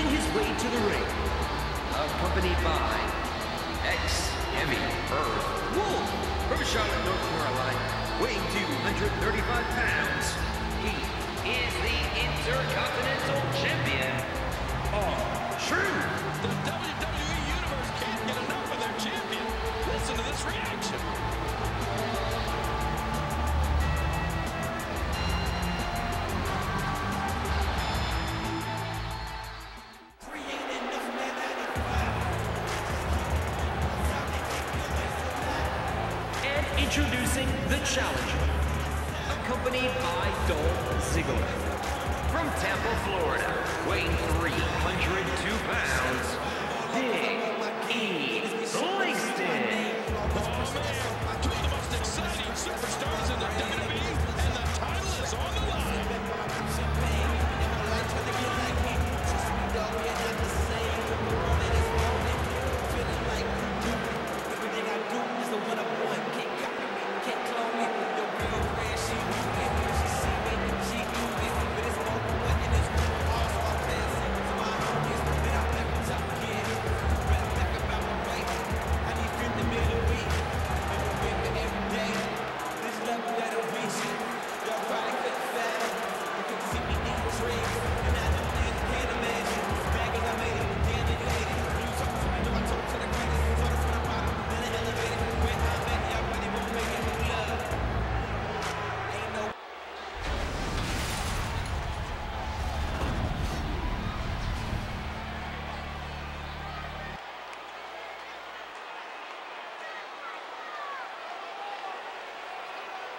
Making his way to the ring, accompanied by ex-heavy Earth Wolf from Charlotte, North Carolina, weighing 235 pounds. He is the Intercontinental Champion, R-Truth. The WWE Universe can't get enough of their champion. Listen to this reaction. Introducing the challenger, accompanied by Dolph Ziggler. From Tampa, Florida, weighing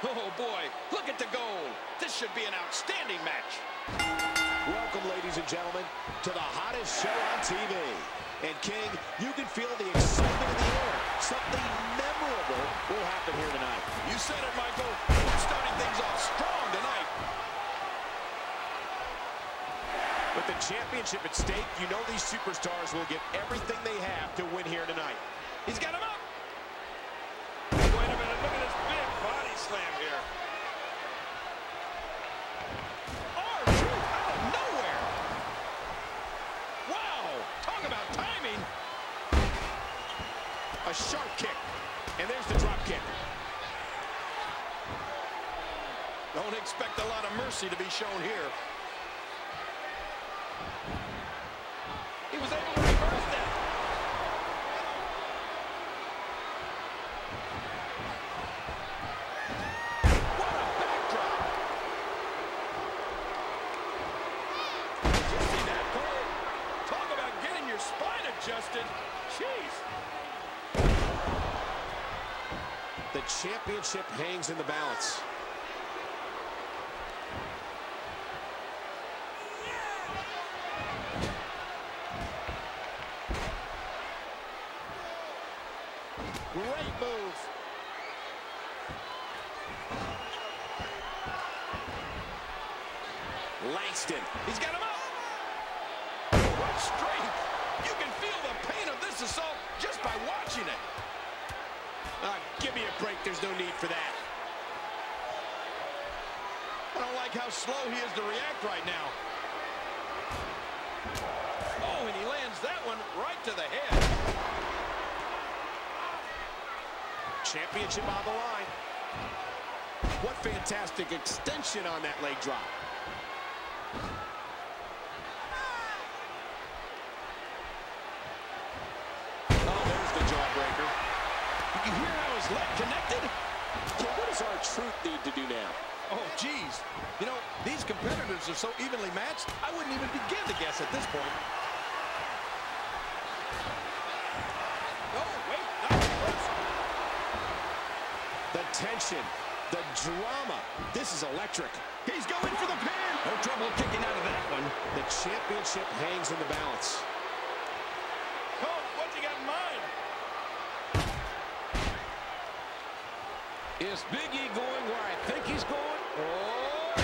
Oh boy, look at the goal. This should be an outstanding match. Welcome, ladies and gentlemen, to the hottest show on TV. And King, you can feel the excitement in the air. Something memorable will happen here tonight. You said it, Michael. We're starting things off strong tonight. With the championship at stake, you know these superstars will give everything they have to win here tonight. He's got him up. Wait a minute, look at this big body slam here. R-Truth out of nowhere. Wow, talk about timing. A sharp kick. And there's the drop kick. Don't expect a lot of mercy to be shown here. He was able to reverse that. What a backdrop. Did you see that, Cole? Talk about getting your spine adjusted. Jeez. The championship hangs in the balance. Great move. Langston. He's got him up. What strength. You can feel the pain of this assault just by watching it. Ah, give me a break. There's no need for that. I don't like how slow he is to react right now. Oh, and he lands that one right to the head. Championship on the line. What fantastic extension on that leg drop. Oh, there's the jawbreaker. Did you hear how his leg connected? Okay, what does R-Truth need to do now? Oh, geez. You know, these competitors are so evenly matched, I wouldn't even begin to guess at this point. Oh, wait. The tension, the drama. This is electric. He's going for the pin. No trouble kicking out of that one. The championship hangs in the balance. Oh, what's he got in mind? Is Big E going where I think he's going? Oh,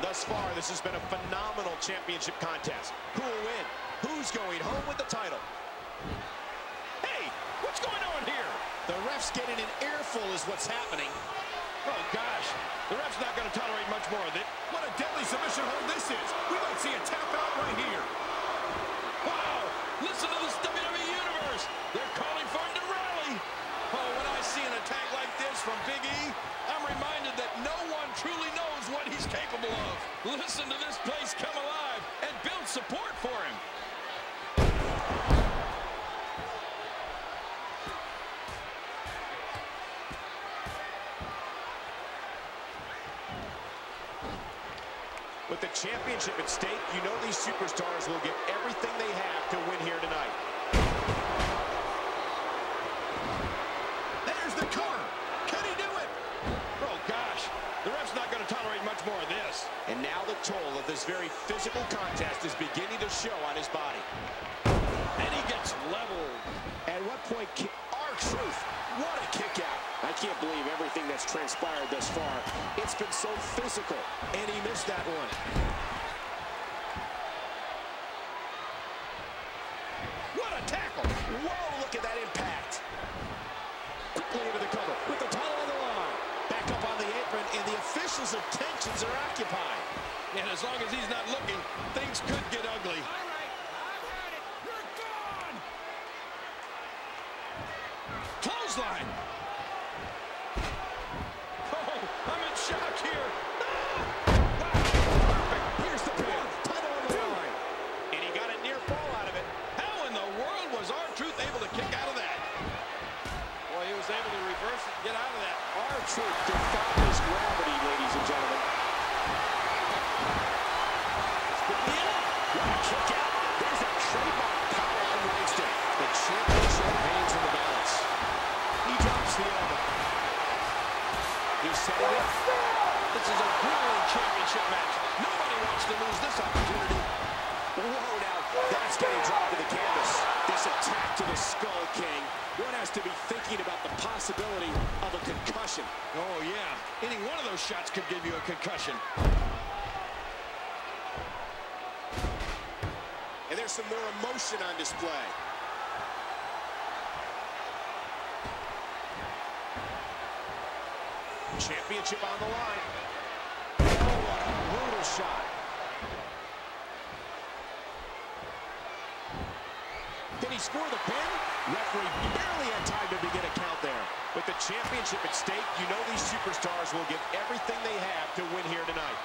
Thus far, this has been a phenomenal championship contest. Who will win? Who's going home with the title? hey, what's going on here? The ref's getting an earful is what's happening. Oh, gosh. The ref's not going to tolerate much more of it. What a deadly submission hold this is. We might see a tap out right here. Wow! Listen to this WWE Universe. They're calling for him to rally. Oh, when I see an attack like this from Big E, I'm reminded that no one truly knows what he's capable of. Listen to this place come alive and build support for him. With the championship at stake, you know these superstars will give everything they have to win here tonight. There's the cover. Can he do it? Oh, gosh. The ref's not going to tolerate much more of this. And now the toll of this very physical contest is beginning to show on his body. And he gets leveled. At what point, R-Truth, what a kick out. I can't believe everything that's transpired thus far. It's been so physical, and he missed that one. What a tackle. Whoa, look at that impact. Quickly into the cover with the title on the line. Back up on the apron, and the officials' attentions are occupied. And as long as he's not looking, things could get ugly. Clothesline. Oh, I'm in shock here. Here's the pin. Title on the line. And he got a near fall out of it. How in the world was R-Truth able to kick out of that? Boy, he was able to reverse it and get out of that. R-Truth defies gravity, ladies and gentlemen. What a There's a trademark power from Langston. The championship hangs the balance. He drops the elbow. He's setting up. This is a grueling championship match. Nobody wants to lose this opportunity. Whoa, now that's getting dropped to the canvas. This attack to the Skull King. One has to be thinking about the possibility of a concussion. Oh, yeah. Any one of those shots could give you a concussion. Some more emotion on display. Championship on the line. Oh, what a brutal shot. Did he score the pin? Referee barely had time to begin a count there. With the championship at stake, you know these superstars will give everything they have to win here tonight.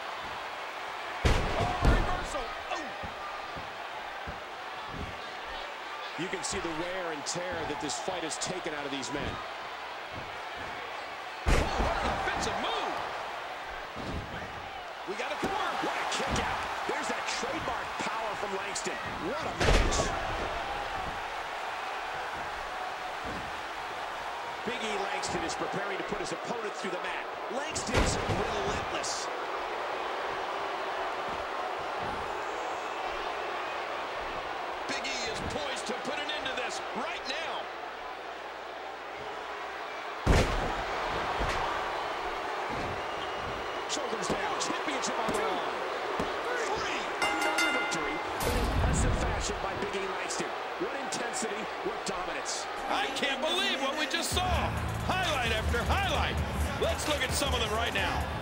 Oh, reversal. Oh. You can see the wear and tear that this fight has taken out of these men. Oh, what an offensive move. We got a cover. What a kick out. There's that trademark power from Langston. What a match. Big E Langston is preparing to put his opponent through the mat. Langston's relentless. Big E is poised to put an end to this right now. Shoulders Championship on the line. Three. Another victory in impressive fashion by Big Langston. What intensity, what dominance. I can't believe what we just saw. Highlight after highlight. Let's look at some of them right now.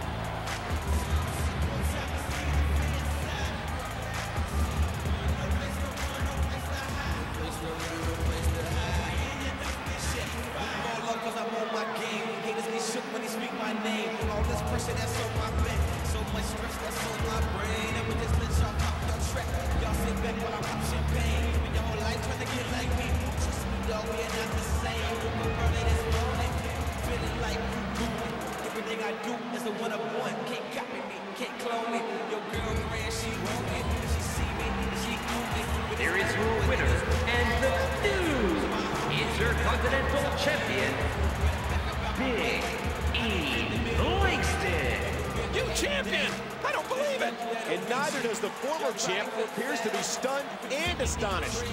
Here is your winner and the new Intercontinental Champion, Big E Langston. You champion! I don't believe it! And neither does the former champ, who appears to be stunned and astonished.